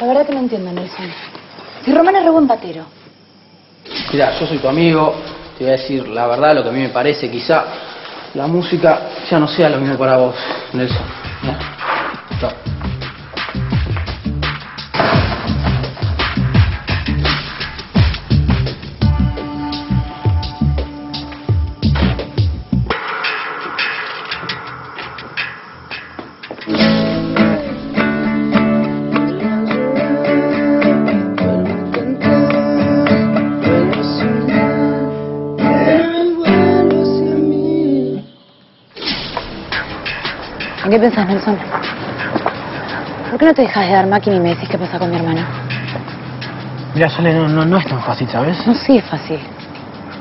La verdad que no entiendo, Nelson. Si Román es re buen batero. Mira, yo soy tu amigo, te voy a decir la verdad, lo que a mí me parece, quizá la música ya no sea lo mismo para vos, Nelson. ¿no? ¿En qué pensás, Nelson? ¿Por qué no te dejas de dar máquina y me decís qué pasa con mi hermano? Mira, Sole, no, no, no es tan fácil, ¿sabes? No, sí es fácil.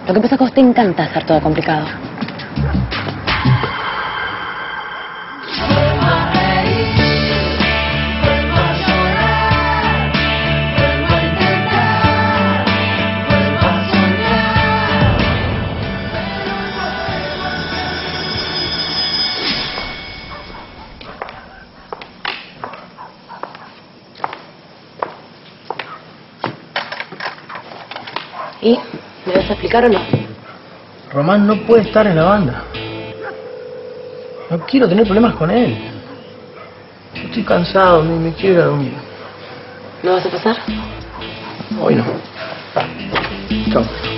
Lo que pasa es que a vos te encanta hacer todo complicado. ¿Y? ¿Me vas a explicar o no? Román no puede estar en la banda. No quiero tener problemas con él. Yo estoy cansado, me, me quiero ir a dormir. ¿No vas a pasar? Hoy no. Chao.